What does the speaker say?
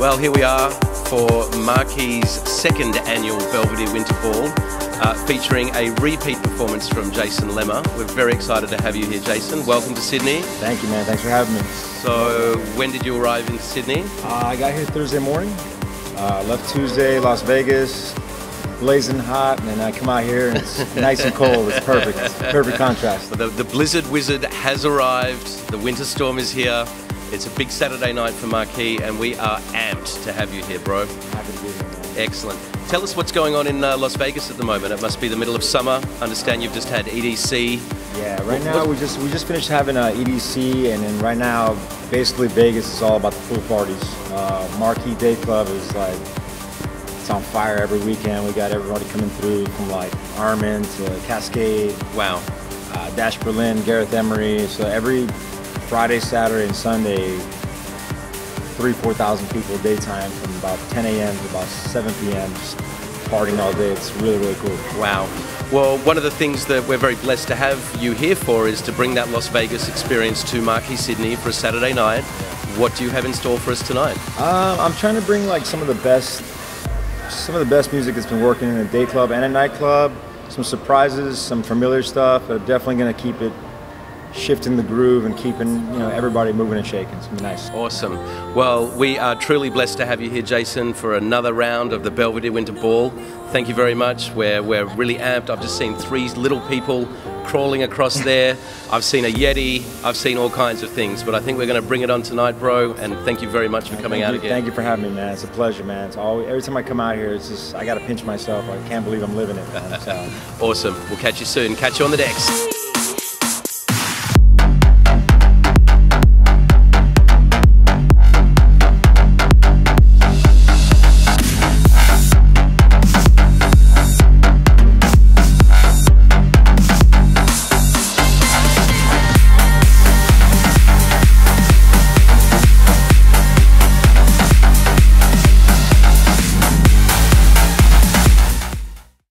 Well, here we are for Marquee's second annual Belvedere Winter Ball, uh, featuring a repeat performance from Jason Lemmer. We're very excited to have you here, Jason. Welcome to Sydney. Thank you, man. Thanks for having me. So, when did you arrive in Sydney? Uh, I got here Thursday morning. Uh, left Tuesday, Las Vegas, blazing hot, and then I come out here and it's nice and cold. It's perfect. It's perfect contrast. The, the Blizzard Wizard has arrived. The winter storm is here. It's a big Saturday night for Marquee, and we are amped to have you here, bro. Happy to be here, man. Excellent. Tell us what's going on in uh, Las Vegas at the moment. It must be the middle of summer. Understand you've just had EDC. Yeah, right now we just we just finished having a EDC, and then right now, basically Vegas is all about the pool parties. Uh, Marquee Day Club is like it's on fire every weekend. We got everybody coming through from like Armin to Kaskade, Wow. uh, Dash Berlin, Gareth Emery. So every Friday, Saturday, and Sunday, three, four thousand people daytime from about 10 a.m. to about 7 p.m. Just partying all day. It's really, really cool. Wow. Well, one of the things that we're very blessed to have you here for is to bring that Las Vegas experience to Marquee Sydney for a Saturday night. What do you have in store for us tonight? Um, I'm trying to bring like some of the best, some of the best music that's been working in a day club and a nightclub. Some surprises, some familiar stuff, but definitely going to keep it shifting the groove and keeping you know everybody moving and shaking. It's gonna be nice. Awesome. Well, we are truly blessed to have you here, Jason, for another round of the Belvedere Winter Ball. Thank you very much. We're, we're really amped. I've just seen three little people crawling across there. I've seen a Yeti. I've seen all kinds of things, but I think we're going to bring it on tonight, bro. And thank you very much for coming thank out you, again. Thank you for having me, man. It's a pleasure, man. It's always, every time I come out here, it's just I got to pinch myself. I can't believe I'm living it, man. So. Awesome. We'll catch you soon. Catch you on the decks.